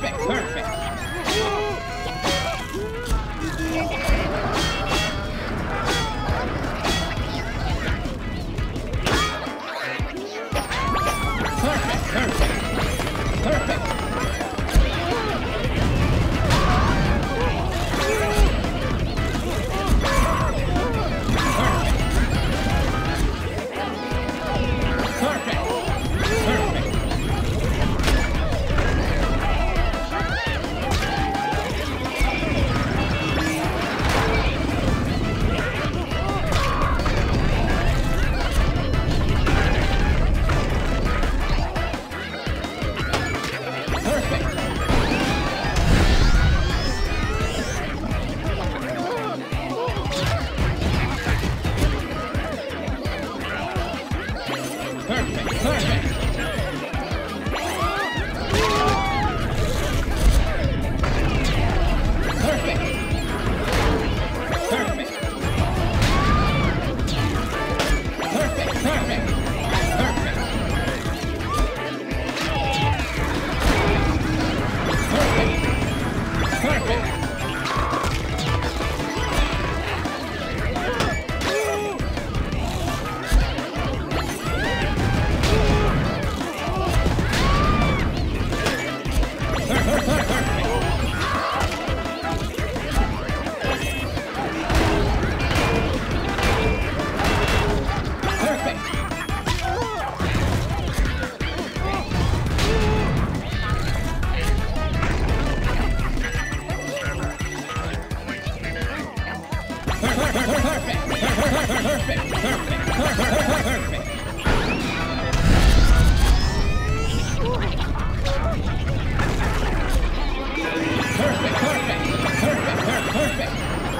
Perfect, perfect. Thank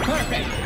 you.